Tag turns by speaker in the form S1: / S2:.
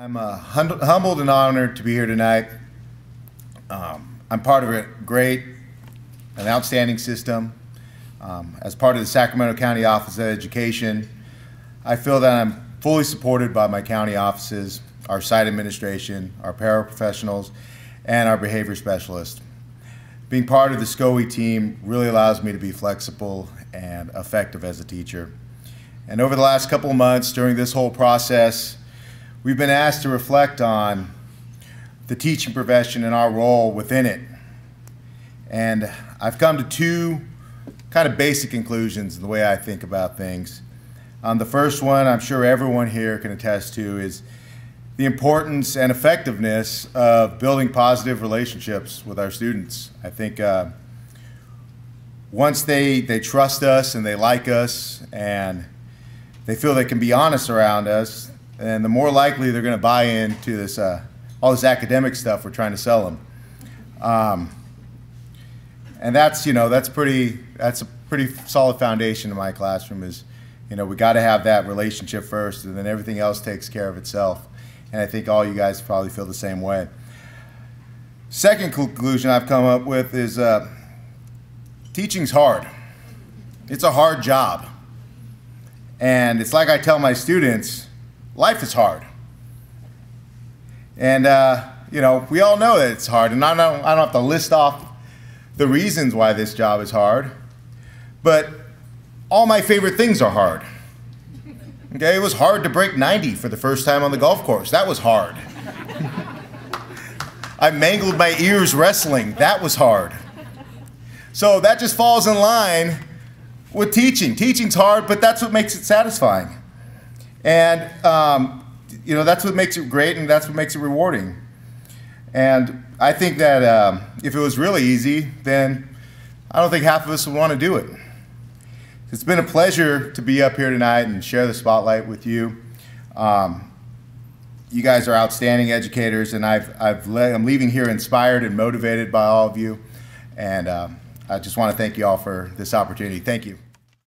S1: I'm uh, hum- humbled and honored to be here tonight. Um, I'm part of a great, an outstanding system. Um, as part of the Sacramento County Office of Education, I feel that I'm fully supported by my county offices, our site administration, our paraprofessionals, and our behavior specialists. Being part of the SCOE team really allows me to be flexible and effective as a teacher. And over the last couple of months during this whole process, we've been asked to reflect on the teaching profession and our role within it. And I've come to two kind of basic conclusions in the way I think about things. Um, the first one, I'm sure everyone here can attest to, is the importance and effectiveness of building positive relationships with our students. I think uh, once they, they trust us and they like us and they feel they can be honest around us, and the more likely they're going to buy into this, uh, all this academic stuff we're trying to sell them. Um, and that's, you know, that's pretty, that's a pretty solid foundation in my classroom is, you know, we got to have that relationship first and then everything else takes care of itself. And I think all you guys probably feel the same way. Second conclusion I've come up with is uh, teaching's hard. It's a hard job. And it's like I tell my students, life is hard. And, uh, you know, we all know that it's hard. And I don't, I don't have to list off the reasons why this job is hard, but all my favorite things are hard. Okay, it was hard to break 90 for the first time on the golf course. That was hard. I mangled my ears wrestling. That was hard. So that just falls in line with teaching. Teaching's hard, but that's what makes it satisfying. And, um, you know, that's what makes it great and that's what makes it rewarding. And I think that um, if it was really easy, then I don't think half of us would want to do it. It's been a pleasure to be up here tonight and share the spotlight with you. Um, you guys are outstanding educators, and I've, I've le I'm leaving here inspired and motivated by all of you. And uh, I just want to thank you all for this opportunity. Thank you.